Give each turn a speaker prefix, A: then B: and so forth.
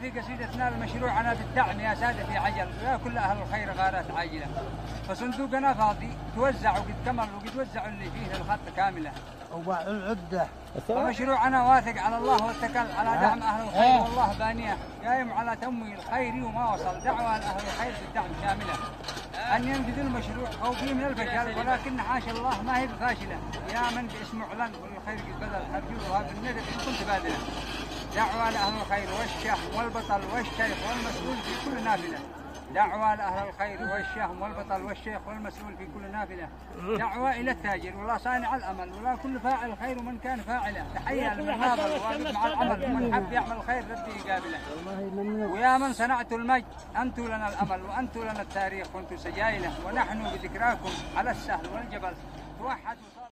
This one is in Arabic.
A: في قصيدتنا المشروعنا بالدعم يا سادتي عجل. ويا كل أهل الخير غارات عاجلة. فصندوقنا فاضي توزع وقد كمل وقد وزعوا اللي فيه الخط كاملة.
B: وباع العدة
A: ومشروعنا واثق على الله واتكل على دعم أهل الخير. والله بانية. قايم على تمويل خيري وما وصل. دعوة لأهل الخير بالدعم شاملة أن ينفذ المشروع. أو فيه من الفشل ولكن حاشا الله ما هي بفاشلة. يا من باسمه أعلن والخير قد بذل أرجوها بالندب إن كنت باذلة دعوة لأهل الخير والشهم والبطل والشيخ والمسؤول في كل نافلة. دعوة لأهل الخير والشهم والبطل والشيخ والمسؤول في كل نافلة. دعوة إلى التاجر ولا صانع الأمل ولا كل فاعل خير ومن كان فاعله تحية لمن ناظر وواقف مع العمل ومن حب يعمل خير ربي يقابله. ويا من صنعت المجد أنتم لنا الأمل وأنتم لنا التاريخ وأنتم سجايله. ونحن بذكراكم على السهل والجبل. توحد وصار